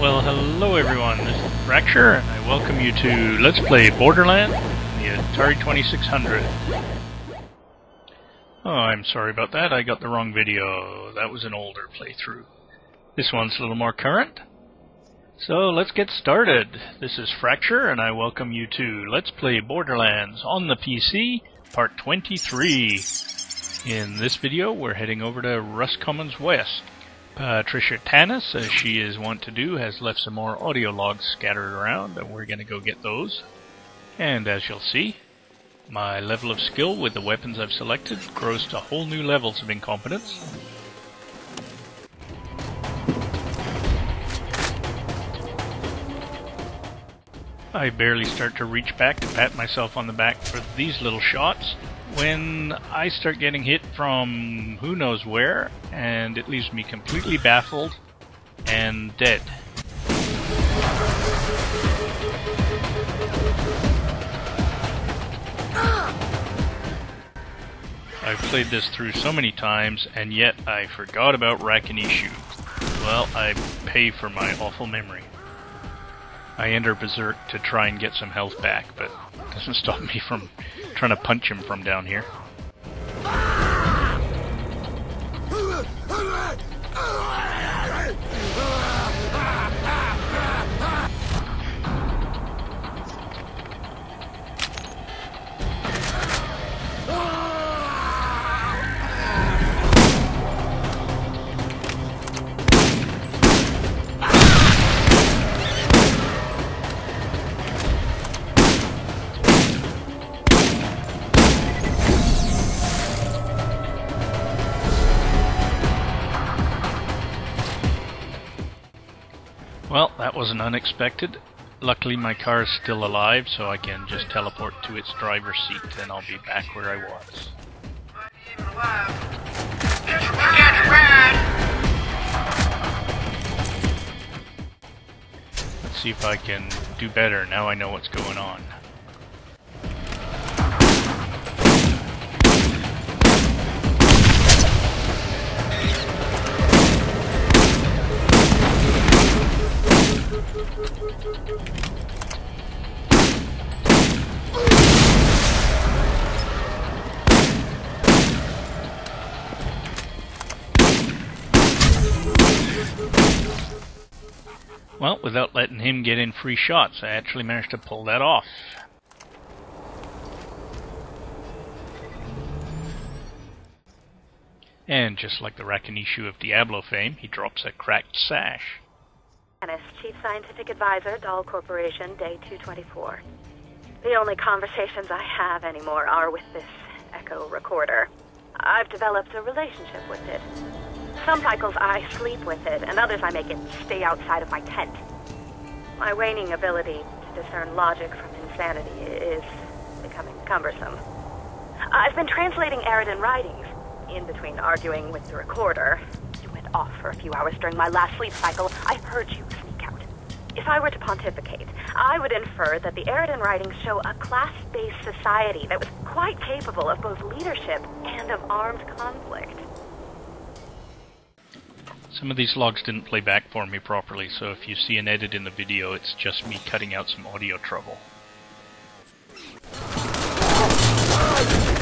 Well, hello everyone, this is Fracture, and I welcome you to Let's Play Borderland, the Atari 2600. Oh, I'm sorry about that, I got the wrong video. That was an older playthrough. This one's a little more current. So, let's get started. This is Fracture, and I welcome you to Let's Play Borderlands on the PC, Part 23. In this video, we're heading over to Rust Commons West. Uh, Patricia Tannis, as she is wont to do, has left some more audio logs scattered around, and we're going to go get those. And as you'll see, my level of skill with the weapons I've selected grows to whole new levels of incompetence. I barely start to reach back to pat myself on the back for these little shots when I start getting hit from who knows where, and it leaves me completely baffled and dead. I've played this through so many times, and yet I forgot about Rakkinishu. Well, I pay for my awful memory. I enter Berserk to try and get some health back, but doesn't stop me from trying to punch him from down here. Wasn't unexpected. Luckily, my car is still alive, so I can just teleport to its driver's seat, and I'll be back where I was. Let's see if I can do better now I know what's going on. Well, without letting him get in free shots, I actually managed to pull that off. And just like the Rakanishu of Diablo fame, he drops a cracked sash. Tannis, Chief Scientific Advisor, Dahl Corporation, Day 224. The only conversations I have anymore are with this echo recorder. I've developed a relationship with it. Some cycles I sleep with it, and others I make it stay outside of my tent. My waning ability to discern logic from insanity is becoming cumbersome. I've been translating Eridian writings, in between arguing with the recorder. You went off for a few hours during my last sleep cycle. I heard you sneak out. If I were to pontificate, I would infer that the Eridian writings show a class-based society that was quite capable of both leadership and of armed conflict. Some of these logs didn't play back for me properly, so if you see an edit in the video, it's just me cutting out some audio trouble.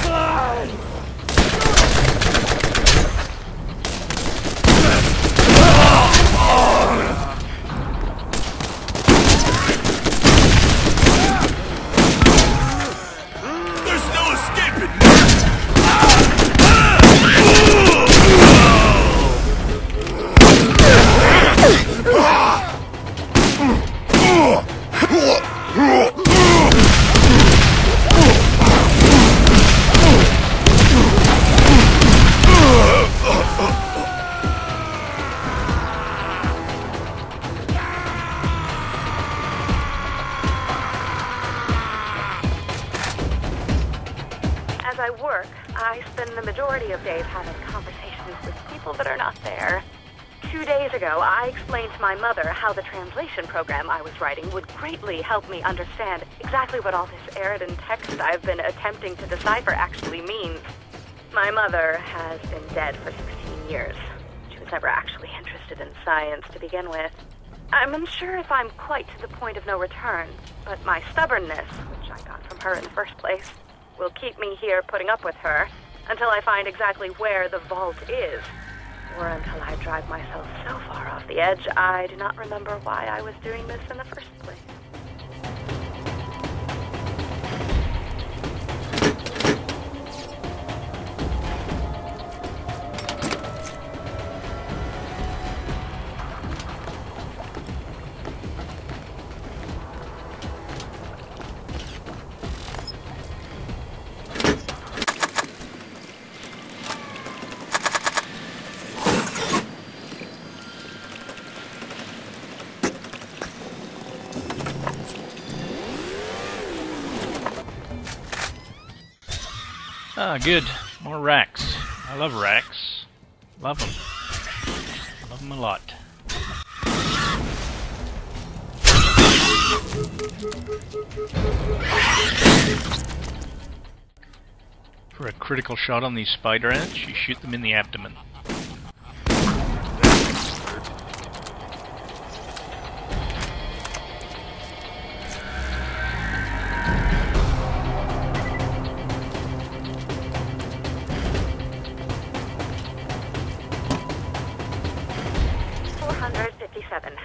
Oh, As I work, I spend the majority of days having conversations with people that are not there. Two days ago, I explained to my mother how the translation program I was writing would greatly help me understand exactly what all this Eridian text I've been attempting to decipher actually means. My mother has been dead for 16 years. She was never actually interested in science to begin with. I'm unsure if I'm quite to the point of no return, but my stubbornness, which I got from her in the first place, will keep me here putting up with her until I find exactly where the vault is. Or until I drive myself so far off the edge, I do not remember why I was doing this in the first place. Ah, good. More Rakks. I love Rakks. Love them. Love them a lot. For a critical shot on these spider ants, you shoot them in the abdomen. Fifty-seven.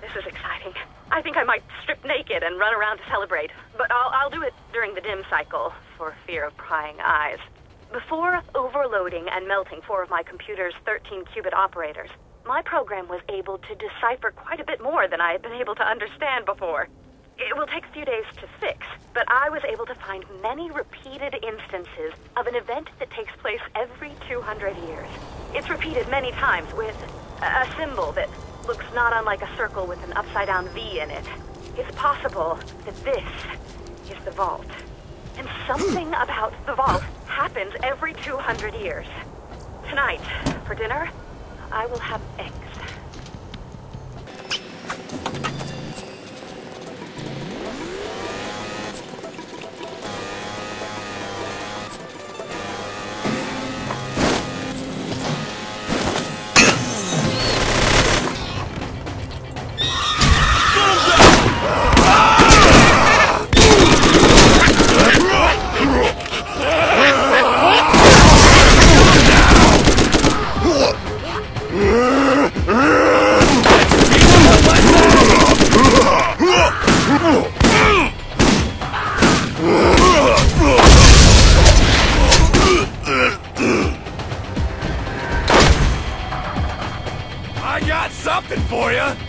This is exciting. I think I might strip naked and run around to celebrate, but I'll, I'll do it during the dim cycle for fear of prying eyes. Before overloading and melting four of my computer's 13-qubit operators, my program was able to decipher quite a bit more than I had been able to understand before. It will take a few days to fix, but I was able to find many repeated instances of an event that takes place every 200 years. It's repeated many times with a symbol that looks not unlike a circle with an upside down V in it. It's possible that this is the vault. And something hmm. about the vault happens every 200 years. Tonight, for dinner, I will have eggs. Something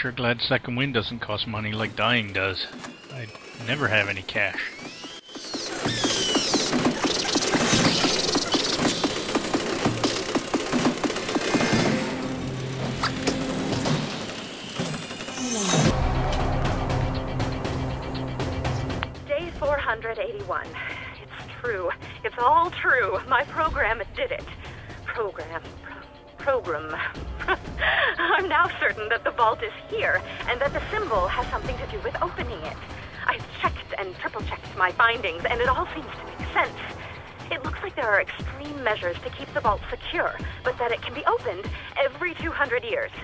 sure glad second wind doesn't cost money like dying does. I never have any cash. Day 481. It's true. It's all true. My program did it. Program. Pro- program. I'm now certain that the vault is here and that the symbol has something to do with opening it. I've checked and triple checked my findings, and it all seems to make sense. It looks like there are extreme measures to keep the vault secure, but that it can be opened every 200 years.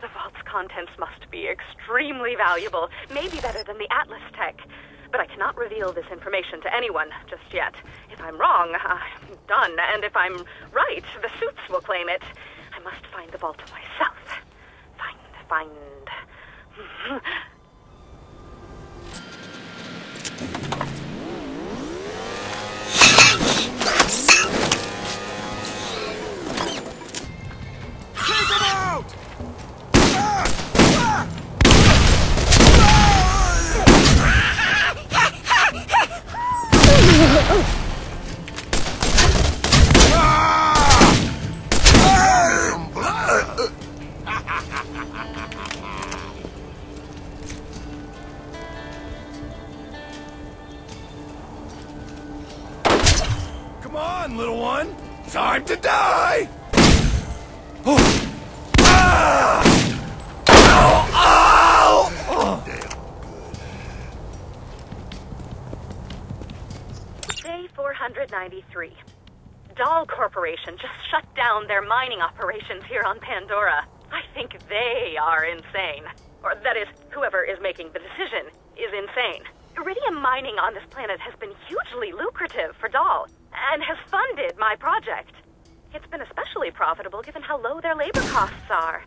The vault's contents must be extremely valuable, maybe better than the Atlas tech. But I cannot reveal this information to anyone just yet. If I'm wrong, I'm done. And if I'm right, the suits will claim it. I must find the vault myself. Find, find. Time to die! Oh. Ah! Ow! Ow! Day 493. Dahl Corporation just shut down their mining operations here on Pandora. I think they are insane. Or that is, whoever is making the decision is insane. Iridium mining on this planet has been hugely lucrative for Dahl and has funded my project. It's been especially profitable given how low their labor costs are.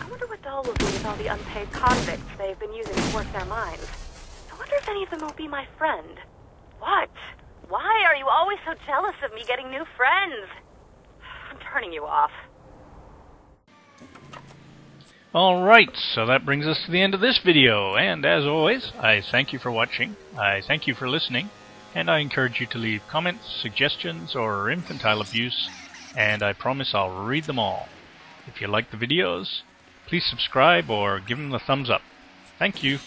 I wonder what Dahl will do with all the unpaid convicts they've been using to work their mines. I wonder if any of them will be my friend. What? Why are you always so jealous of me getting new friends? I'm turning you off. Alright, so that brings us to the end of this video, and as always, I thank you for watching, I thank you for listening, and I encourage you to leave comments, suggestions, or infantile abuse, and I promise I'll read them all. If you like the videos, please subscribe or give them a thumbs up. Thank you.